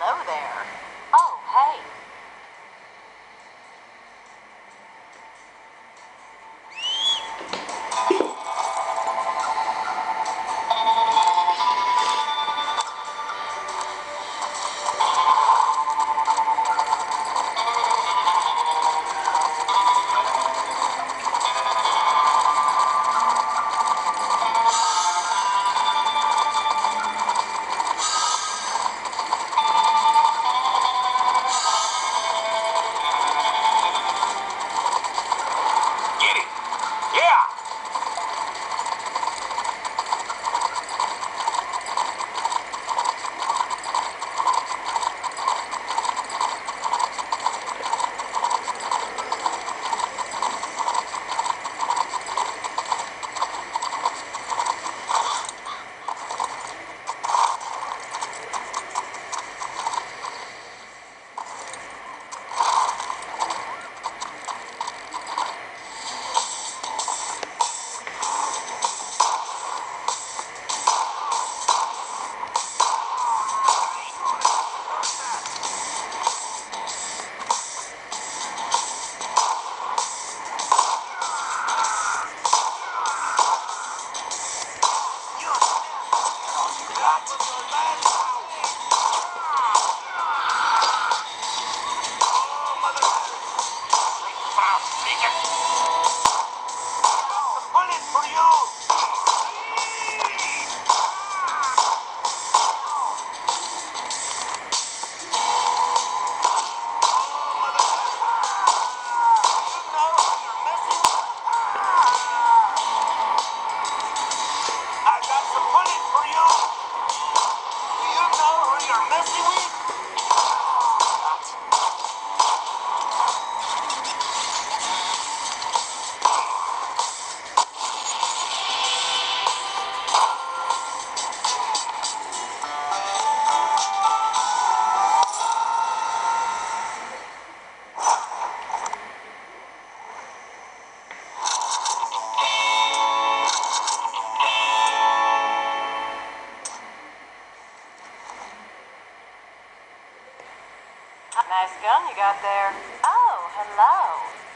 Hello there. Oh, hey. Bullet Nice gun you got there. Oh, hello.